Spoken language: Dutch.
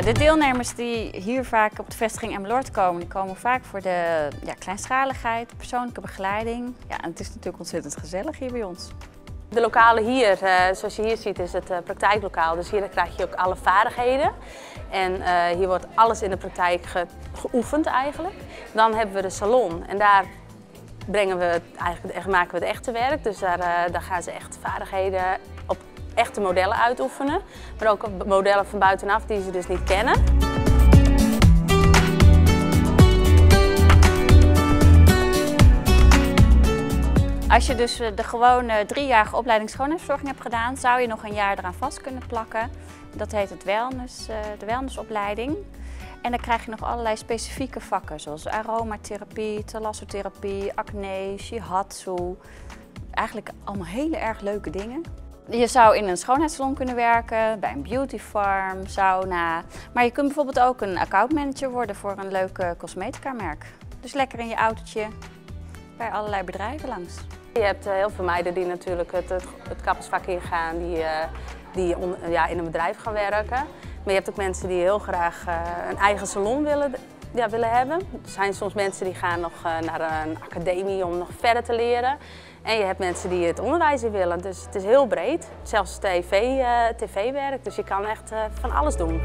de deelnemers die hier vaak op de vestiging Emmeloord komen, die komen vaak voor de ja, kleinschaligheid, persoonlijke begeleiding. Ja, en het is natuurlijk ontzettend gezellig hier bij ons. De lokale hier, eh, zoals je hier ziet, is het eh, praktijklokaal. Dus hier krijg je ook alle vaardigheden. En eh, hier wordt alles in de praktijk geoefend eigenlijk. Dan hebben we de salon en daar brengen we eigenlijk, maken we het echte werk. Dus daar, daar gaan ze echt vaardigheden op echte modellen uitoefenen. Maar ook modellen van buitenaf die ze dus niet kennen. Als je dus de gewone driejarige opleiding schoonheidsverzorging hebt gedaan, zou je nog een jaar eraan vast kunnen plakken. Dat heet het wellness, de wellnessopleiding. En dan krijg je nog allerlei specifieke vakken, zoals aromatherapie, thalassotherapie, acne, shihatsu. Eigenlijk allemaal hele erg leuke dingen. Je zou in een schoonheidssalon kunnen werken, bij een beauty farm, sauna. Maar je kunt bijvoorbeeld ook een accountmanager worden voor een leuke cosmetica merk. Dus lekker in je autootje bij allerlei bedrijven langs. Je hebt eh, heel veel meiden die natuurlijk het, het, het kappersvak ingaan, die, eh, die ja, in een bedrijf gaan werken. Maar je hebt ook mensen die heel graag eh, een eigen salon willen, ja, willen hebben. Er zijn soms mensen die gaan nog naar een academie om nog verder te leren. En je hebt mensen die het onderwijs in willen. Dus het is heel breed. Zelfs tv-werk, TV dus je kan echt van alles doen.